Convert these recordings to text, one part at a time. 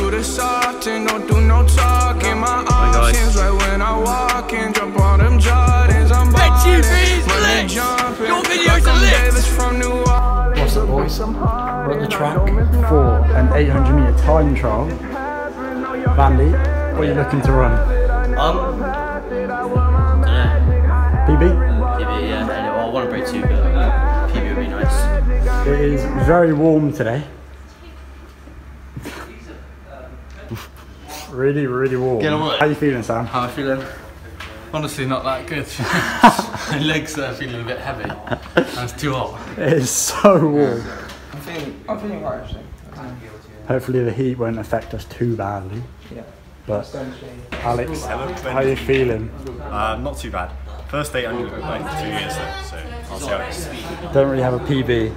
do this often, don't do no talking. My options right when I walk in, jump on them Jordans. I'm ballin', money jumping. Your videos like are I'm lit. From New Orleans. What's up, boys? We're at the track for an 800 meter time trial. Vandy, what are you looking to run? Um, dunno. PB? PB, yeah. I want to break two, but uh, PB would be nice. It is very warm today. Really, really warm. Get on it. How you feeling, Sam? How am I feeling? Honestly, not that good. My legs are feeling a bit heavy. And it's too hot. It is so warm. I'm feeling, I'm feeling alright actually. Hopefully the heat won't affect us too badly. Yeah. But Alex, how are you feeling? Uh, not too bad. First 800 in like two years though, so I'll see how it is. Don't really have a PB.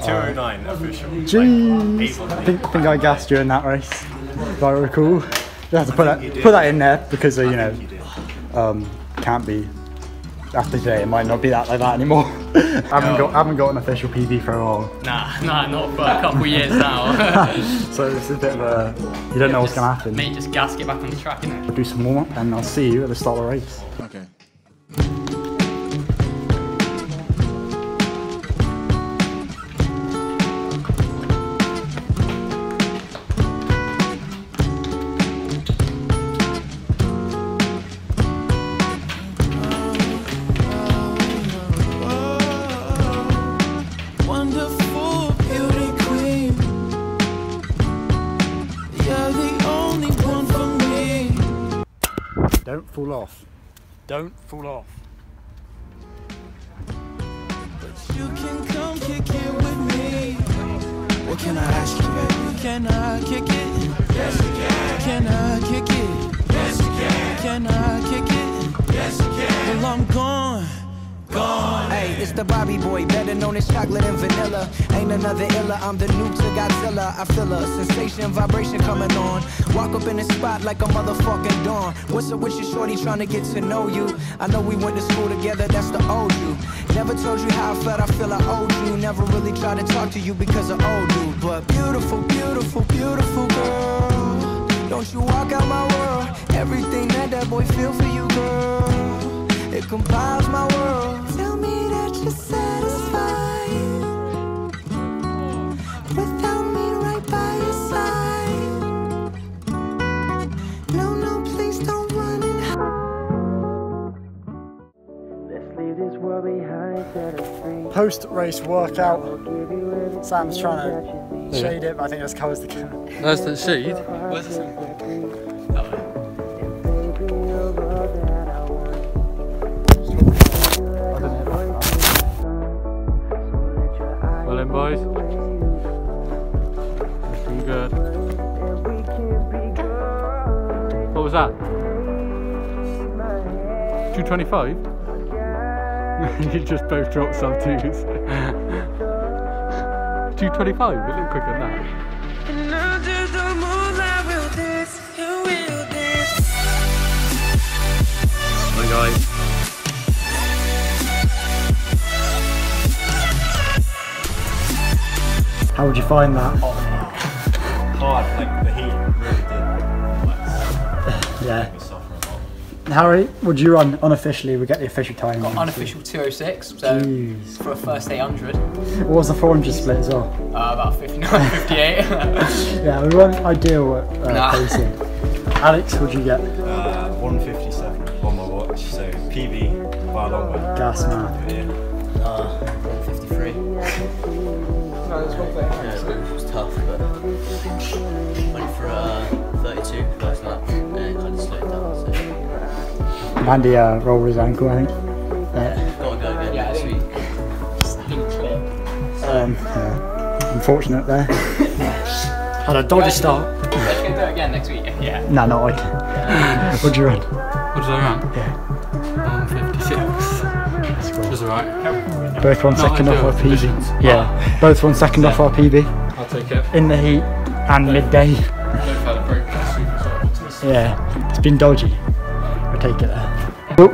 209 official. Jeez, I think, I think I gassed you in that race. If I recall, you have to put that put that in there because uh, you know um, can't be after today. It might not be that like that anymore. I haven't got I haven't got an official PB for a while, Nah, nah, not for a couple years now. so it's a bit of a you don't know what's gonna happen. Mate, just gas, get back on the track, innit? We'll do some warm up and I'll see you at the start of the race. Okay. Fall off. Don't fall off. You can come kick it with me. What can I ask you, baby? Can I kick it? Yes, you can. It's the Bobby Boy, better known as chocolate and vanilla. Ain't another illa, I'm the new to Godzilla. I feel a sensation, vibration coming on. Walk up in the spot like a motherfucking dawn. What's up with your shorty trying to get to know you? I know we went to school together, that's the old you. Never told you how I felt, I feel I owed you. Never really tried to talk to you because I owed you. But beautiful, beautiful, beautiful girl. Don't you walk out my world. Everything that that boy feel for you, girl. It compiles my Post race workout. Sam's trying to shade it, but I think this covers the camera. Where's the shade? Where's the Well then, boys. Looking good. What was that? 225? you just both dropped some twos. 225? It looked quicker than that. And under the moonlight, we'll dance, and we'll dance. Hi guys. How would you find that? Hard, like the heat really did. Yeah. Me suffer a lot. Harry, would you run unofficially? We get the official time. on. Unofficial 206, so Jeez. for a first 800, uh, What was the 400 split as well? about 59, 58. Yeah, we weren't ideal at uh, Nah. pacing. Alex, what'd you get? Uh, 157 on my watch, so PB by a long way. Gas man. Yeah. Uh, 153. no, there's one thing. Yeah, it was tough, but Andy uh, rolled his ankle, I think. Uh, gotta go again Yeah, next week. Think clear. um, yeah. Unfortunate there. Had a dodgy start. Are you going to do it again next week? Yeah. No, not like. What'd you run? What did I run? Yeah. 156. Which is alright. Both one Not second off our PB. conditions. Yeah, both one second off our PB I'll take it. in the heat and midday. Both had a break. Yeah, it's been dodgy. I'll take it there. Oh,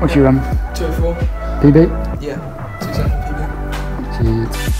what you um, run? 204? PB? Yeah. Two seconds. Jeez.